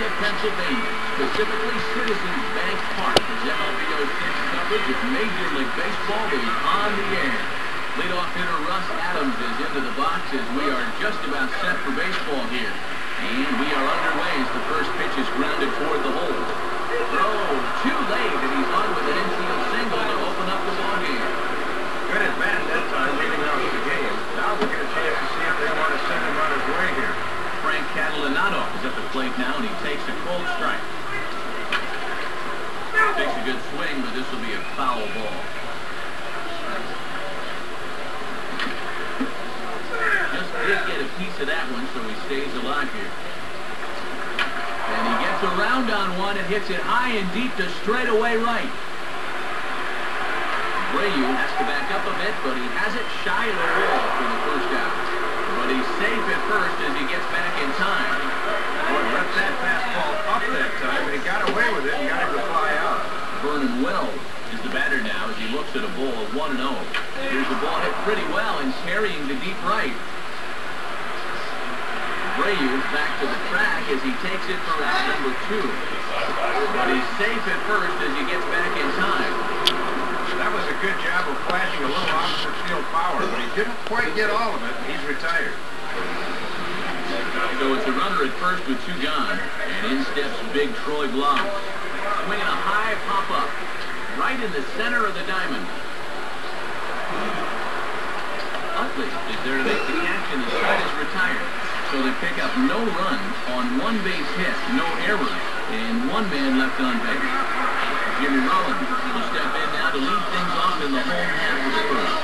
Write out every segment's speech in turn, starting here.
Philadelphia, Pennsylvania, specifically Citizens Bank Park, as MLB 06 coverage of Major League Baseball is on the air. Leadoff hitter Russ Adams is into the box as we are just about set for baseball here. And we are underway as the first pitch is grounded toward the hole. Throw too late, and he's on with an infield single to open up the ball game. Good at bat that time, leading off the game. Now we'll get a chance to see if they want to send him on his way here. Frank Catalanotto is at the plate now, and he takes a cold strike. Takes a good swing, but this will be a foul ball. Just did get a piece of that one, so he stays alive here. And he gets around on one and hits it high and deep to straightaway right. Abreu has to back up a bit, but he has it shy of the wall for the first out. But he's safe at first as he gets back in time. Boy, left that fastball up that time, and he got away with it and got him to fly out. Vernon Wells is the batter now as he looks at a ball of 1-0. Here's the ball hit pretty well and carrying the deep right. Abreu back to the track as he takes it for out number two. But he's safe at first as he gets back in time. That was a good job of flashing a little opposite field power, but he didn't quite get all of it, and he's retired. So it's a runner at first with two gone. And in steps big Troy Blanc. Swinging a high pop-up. Right in the center of the diamond. Utley is there to make the catch, and the side is retired. So they pick up no runs on one base hit, no errors, and one man left on base. Jimmy Rollins will step in now to lead things off in the home half of the first.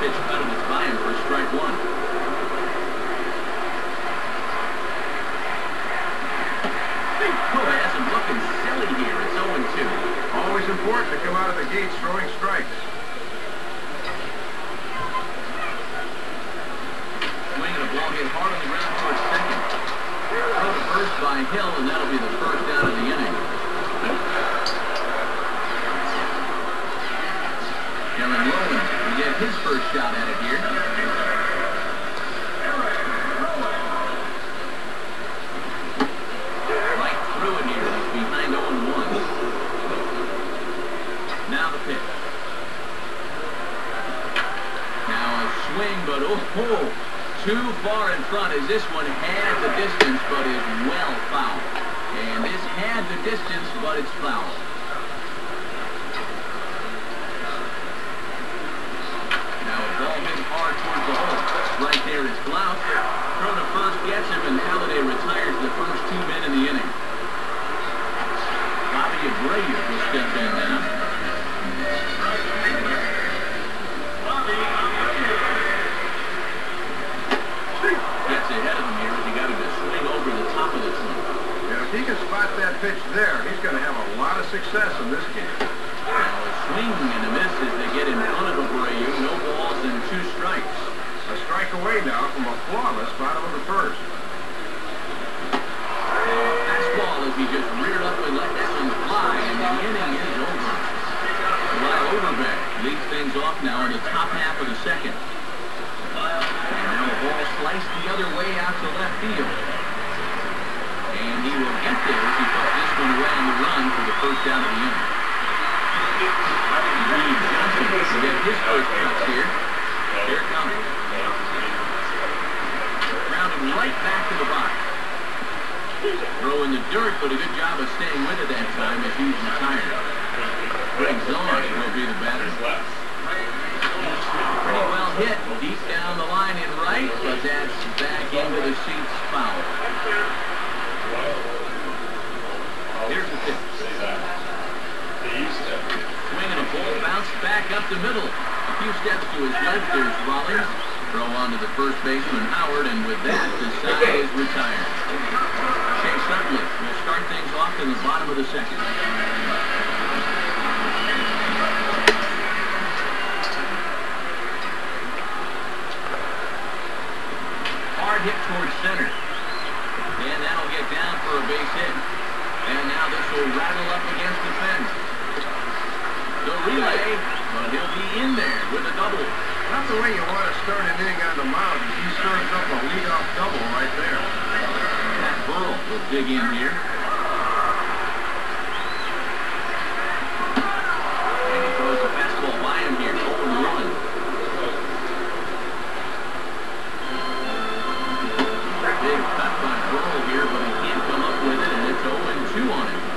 Pitch cut him by him for strike one. It has him looking silly here. It's 0-2. Always important to come out of the gates throwing strikes. Swinging a ball hit hard on the ground towards second. Throw to first by Hill, and that'll be the first out of the inning. Aaron Rowan will get his first shot at it here. Right through it here. Behind 0-1. Now the pitch. Now a swing, but oh, oh, too far in front as this one had the distance, but is well foul. And this had the distance, but it's foul. Now a ball hit hard towards the hole. Right there is Glaus. Throw to first gets him, and Halladay retires the first two men in the inning. Bobby Abreu will step in now. Gets ahead of him here as he got him to swing over the top of the tree. And if he can spot that pitch there, he's going to have a lot of success in this game. Now a swing and a miss as they get in front of Abreu. No balls and two strikes. A strike away now from a flawless bottom of the first. Fastball as he just reared up and let that one fly, and the inning is over. Lyle Overbay leads things off now in the top half of the second. And now a ball sliced the other way out to left field. And he will get there as he puts this one away on the run for the first out of the inning. Reed Johnson will get his first cuts here. Here it comes. Grounded right back to the box. Throw in the dirt, but a good job of staying with it that time as he's retired. Greg Zaun will be the batter. Pretty well hit deep down the line in right, but that's back into the seats foul. Here's the pitch. Swinging a ball bounced back up the middle. A few steps to his left, there's Rollins. Throw on to the first baseman, Howard, and with that, the side is retired. the second. Hard hit towards center. And that'll get down for a base hit. And now this will rattle up against the fence. The relay, but he'll be in there with a double. Not the way you want to start an inning on the mound. He starts up a leadoff double right there. Pat Burrell will dig in here. big cut by Kroll here, but he can't come up with it, and it's 0-2 on him.